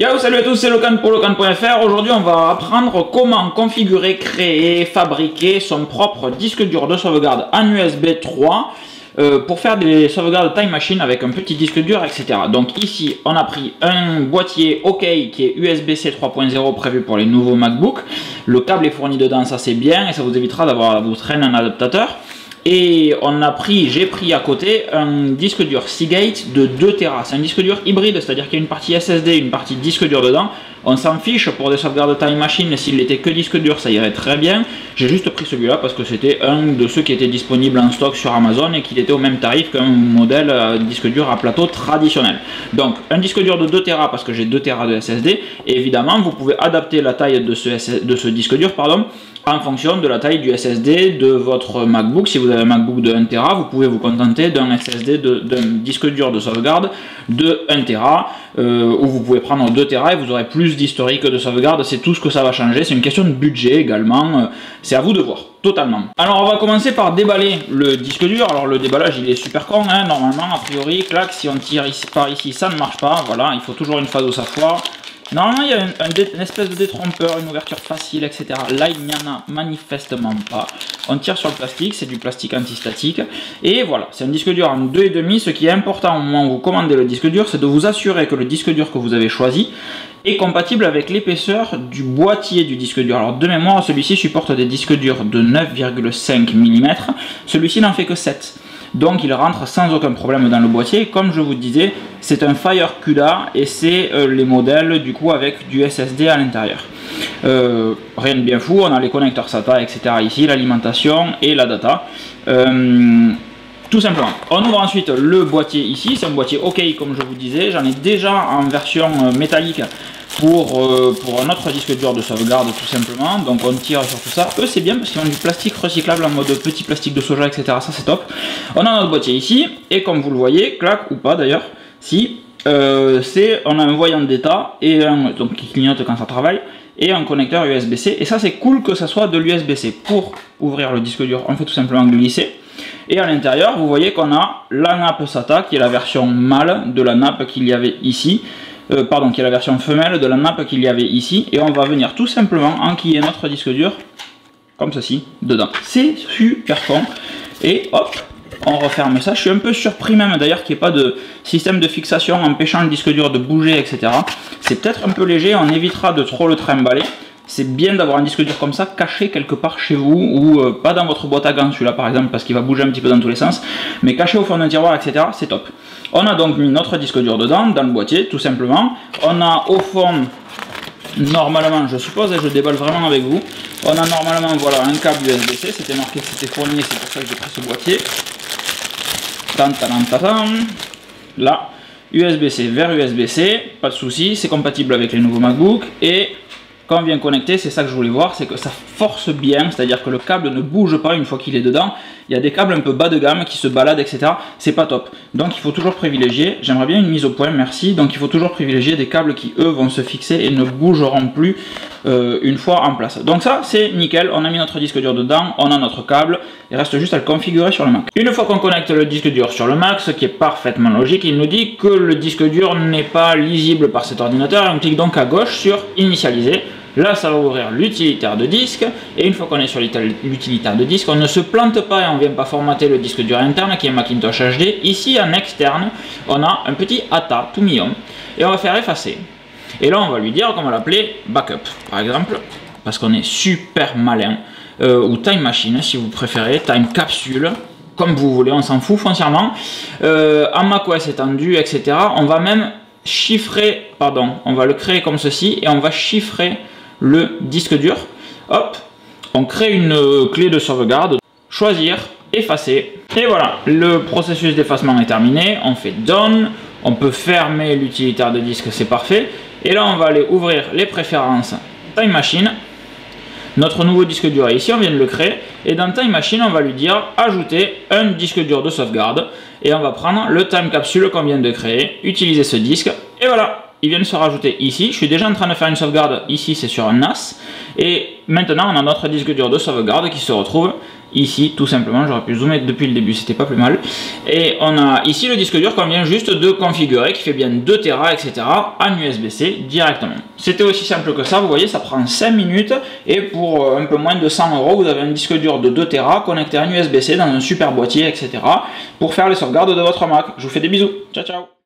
Yo, salut à tous, c'est Locan pour Locan.fr. Aujourd'hui, on va apprendre comment configurer, créer, fabriquer son propre disque dur de sauvegarde en USB 3 euh, pour faire des sauvegardes Time Machine avec un petit disque dur, etc. Donc ici, on a pris un boîtier OK qui est USB-C 3.0 prévu pour les nouveaux MacBook. Le câble est fourni dedans, ça c'est bien et ça vous évitera d'avoir à vous traîner un adaptateur. Et on a pris, j'ai pris à côté un disque dur Seagate de 2 Tera. C'est un disque dur hybride, c'est-à-dire qu'il y a une partie SSD, une partie disque dur dedans. On s'en fiche pour des sauvegardes Time Machine, s'il était que disque dur, ça irait très bien. J'ai juste pris celui-là parce que c'était un de ceux qui étaient disponibles en stock sur Amazon et qu'il était au même tarif qu'un modèle euh, disque dur à plateau traditionnel. Donc un disque dur de 2 Tera parce que j'ai 2 Tera de SSD. Et évidemment, vous pouvez adapter la taille de ce, de ce disque dur, pardon, en fonction de la taille du SSD de votre MacBook. Si vous avez un MacBook de 1 Tera, vous pouvez vous contenter d'un SSD d'un disque dur de sauvegarde de 1 Tera, euh, ou vous pouvez prendre 2 Tera et vous aurez plus d'historique de sauvegarde. C'est tout ce que ça va changer. C'est une question de budget également. Euh, c'est à vous de voir, totalement. Alors on va commencer par déballer le disque dur. Alors le déballage il est super con, hein, normalement, a priori, clac, si on tire ici, par ici, ça ne marche pas. Voilà, il faut toujours une phase où ça. Normalement, il y a une, espèce de détrompeur, une ouverture facile, etc. Là, il n'y en a manifestement pas. On tire sur le plastique, c'est du plastique antistatique. Et voilà, c'est un disque dur en 2,5. Ce qui est important au moment où vous commandez le disque dur, c'est de vous assurer que le disque dur que vous avez choisi est compatible avec l'épaisseur du boîtier du disque dur. Alors, de mémoire, celui-ci supporte des disques durs de 9,5 mm. Celui-ci n'en fait que 7 donc il rentre sans aucun problème dans le boîtier. Comme je vous disais, c'est un Fire CUDA et c'est euh, les modèles du coup avec du SSD à l'intérieur. Euh, rien de bien fou, on a les connecteurs SATA, etc. ici, l'alimentation et la data. Euh, tout simplement. On ouvre ensuite le boîtier ici, c'est un boîtier OK comme je vous disais, j'en ai déjà en version métallique pour, euh, pour un autre disque dur de sauvegarde tout simplement. Donc on tire sur tout ça. Eux c'est bien parce qu'ils ont du plastique recyclable en mode petit plastique de soja, etc. Ça c'est top. On a notre boîtier ici et comme vous le voyez, clac ou pas d'ailleurs, si euh, c'est on a un voyant d'état et un donc qui clignote quand ça travaille et un connecteur USB-C. Et ça c'est cool que ça soit de l'USB-C. Pour ouvrir le disque dur, on fait tout simplement glisser. Et à l'intérieur, vous voyez qu'on a la nappe SATA qui est la version mâle de la nappe qu'il y avait ici. Euh, pardon, qui est la version femelle de la nappe qu'il y avait ici, et on va venir tout simplement enquiller notre disque dur, comme ceci, dedans. C'est super con, et hop, on referme ça. Je suis un peu surpris même d'ailleurs qu'il n'y ait pas de système de fixation empêchant le disque dur de bouger, etc. C'est peut-être un peu léger, on évitera de trop le trimballer c'est bien d'avoir un disque dur comme ça caché quelque part chez vous ou euh, pas dans votre boîte à gants celui-là par exemple parce qu'il va bouger un petit peu dans tous les sens mais caché au fond d'un tiroir etc c'est top. On a donc mis notre disque dur dedans dans le boîtier tout simplement. On a au fond normalement je suppose et je déballe vraiment avec vous on a normalement voilà un câble USB-C c'était marqué que c'était fourni c'est pour ça que j'ai pris ce boîtier. Tan, là USB-C vers USB-C pas de souci c'est compatible avec les nouveaux MacBook et quand on vient connecter, c'est ça que je voulais voir, c'est que ça force bien, c'est-à-dire que le câble ne bouge pas une fois qu'il est dedans. Il y a des câbles un peu bas de gamme qui se baladent, etc. C'est pas top. Donc il faut toujours privilégier, j'aimerais bien une mise au point, merci. Donc il faut toujours privilégier des câbles qui, eux, vont se fixer et ne bougeront plus euh, une fois en place. Donc ça, c'est nickel. On a mis notre disque dur dedans, on a notre câble. Il reste juste à le configurer sur le Mac. Une fois qu'on connecte le disque dur sur le Mac, ce qui est parfaitement logique, il nous dit que le disque dur n'est pas lisible par cet ordinateur. On clique donc à gauche sur Initialiser. Là, ça va ouvrir l'utilitaire de disque. Et une fois qu'on est sur l'utilitaire de disque, on ne se plante pas et on ne vient pas formater le disque dur interne qui est Macintosh HD. Ici, en externe, on a un petit ATA tout mignon. Et on va faire effacer. Et là, on va lui dire qu'on va l'appeler backup, par exemple, parce qu'on est super malin. Euh, ou time machine, si vous préférez, time capsule, comme vous voulez, on s'en fout foncièrement. Euh, en macOS étendu, etc. On va même chiffrer, pardon, on va le créer comme ceci et on va chiffrer le disque dur. Hop, on crée une euh, clé de sauvegarde, choisir, effacer. Et voilà, le processus d'effacement est terminé. On fait done, on peut fermer l'utilitaire de disque, c'est parfait. Et là, on va aller ouvrir les préférences Time Machine. Notre nouveau disque dur est ici, on vient de le créer. Et dans Time Machine, on va lui dire ajouter un disque dur de sauvegarde. Et on va prendre le Time Capsule qu'on vient de créer, utiliser ce disque. Et voilà ils viennent se rajouter ici. Je suis déjà en train de faire une sauvegarde ici, c'est sur un NAS. Et maintenant, on a notre disque dur de sauvegarde qui se retrouve ici, tout simplement. J'aurais pu zoomer depuis le début, c'était pas plus mal. Et on a ici le disque dur qu'on vient juste de configurer, qui fait bien 2 Tera, etc. en USB-C directement. C'était aussi simple que ça, vous voyez, ça prend 5 minutes. Et pour euh, un peu moins de 100 euros, vous avez un disque dur de 2 Tera connecté en USB-C dans un super boîtier, etc. pour faire les sauvegardes de votre Mac. Je vous fais des bisous. Ciao, ciao